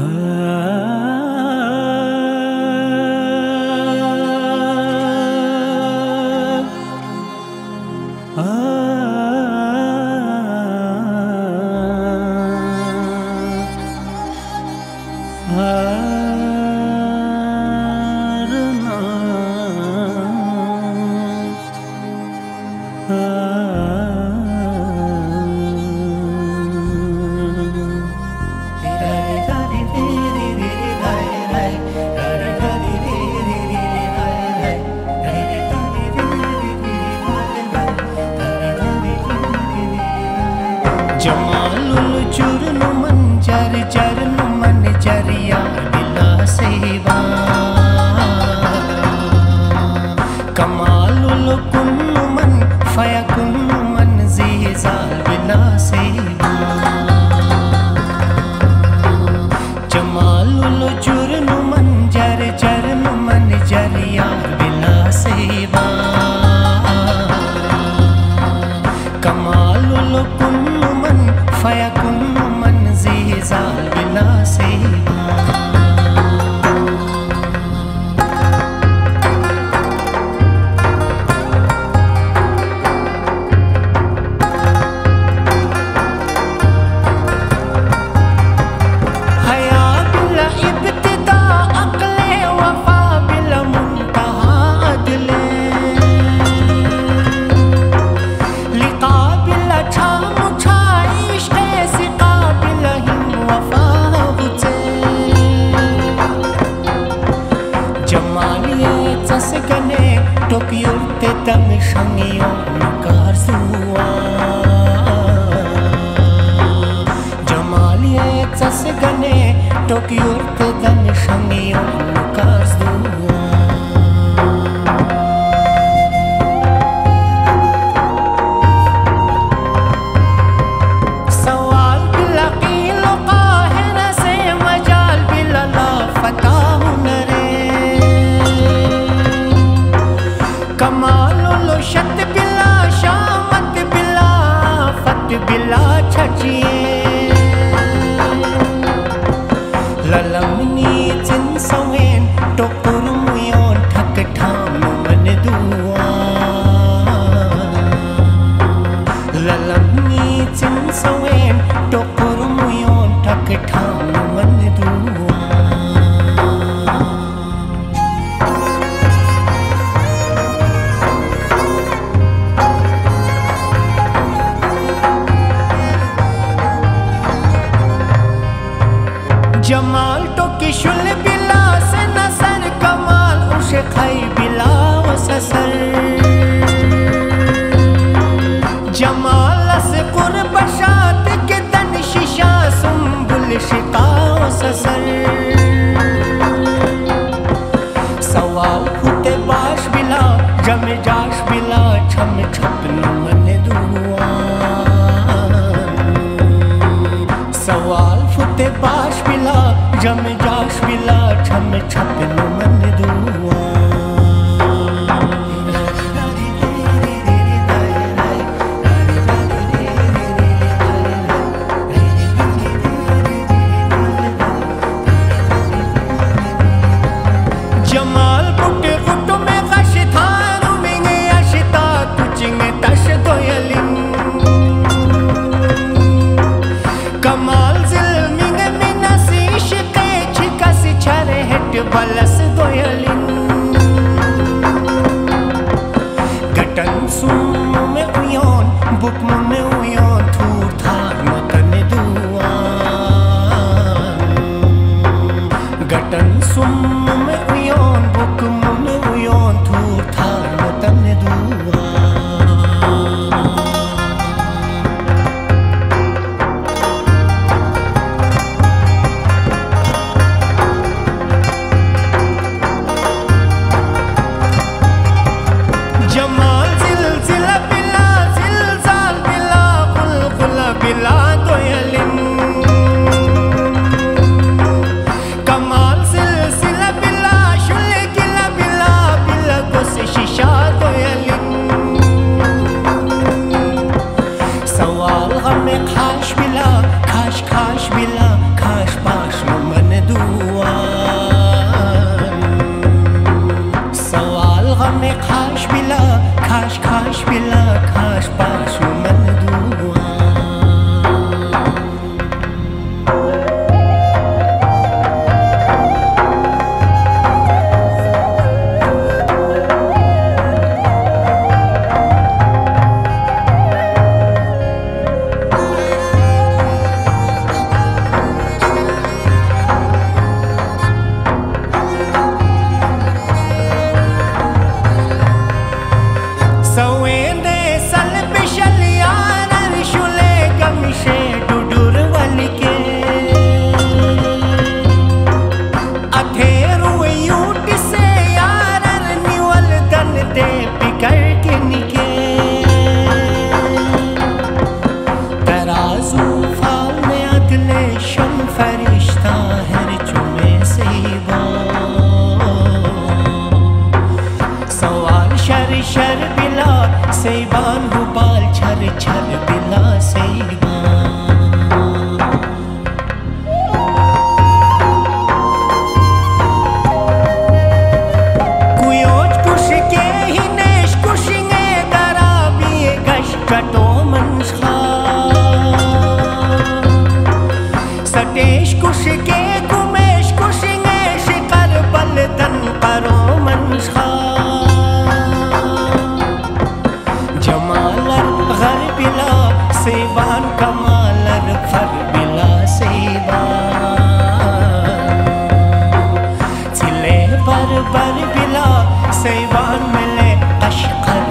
Ah. chẳng mơ luôn Cemaliyetle sekene Tokyo teten şanıyor Karzuva Cemaliyetle sekene Tokyo teten şanıyor Karzuva Jamal तो किशुल बिला से नसर कमाल, उसे खाई बिला ससर जमाल से कुर्ब शात के तन शिशा सुम्बुल शिका ससर सवा हुते बाश बिला, जम जाश बिला, छम छम I'm a champion. So. से बाल भोपाल छर छर बर बिला सेवा मिले अशकर